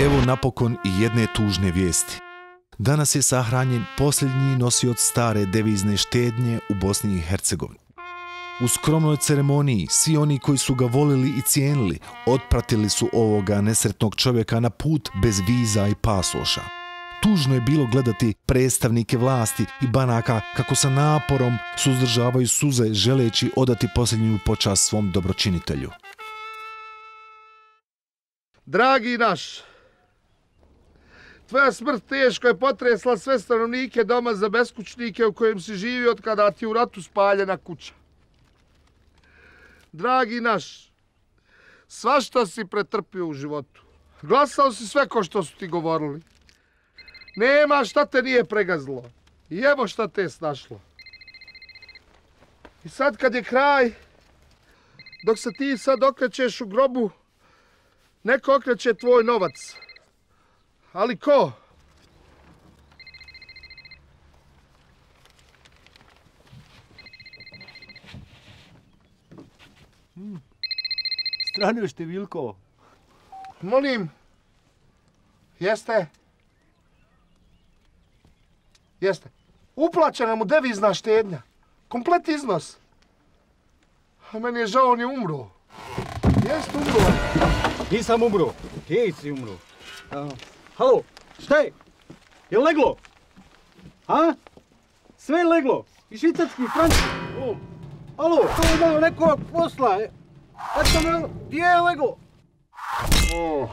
Evo napokon i jedne tužne vijesti. Danas je sahranjen posljednji nosioc stare devizne štednje u Bosni i Hercegovini. U skromnoj ceremoniji svi oni koji su ga volili i cijenili otpratili su ovoga nesretnog čovjeka na put bez viza i pasoša. Tužno je bilo gledati predstavnike vlasti i banaka kako sa naporom suzdržavaju suze želeći odati posljednju počast svom dobročinitelju. Dragi naš, tvoja smrt teško je potresla sve stanovnike doma za beskućnike u kojem si živi od kada ti u ratu spaljena kuća. Dragi naš, svašta si pretrpio u životu. Glasao si sve ko što su ti govorili. Nema šta te nije pregazlo. I evo šta te je snašlo. I sad kad je kraj, dok se ti sad okrećeš u grobu, neko okreće tvoj novac. Ali ko? Hmm. Stranio ste, Vilko. Molim. Jeste? Jeste. Uplaćena mu devizna štednja. Komplet iznos. A meni je žao, on je umro. Jeste umro. Nisam umro. Ti si umro. Uh, halo, šta je? Je leglo? A? Sve je leglo. I švicarski, franci. Oh. Halo, to je malo neko posla. E. Eto me, gdje je leglo? Oh.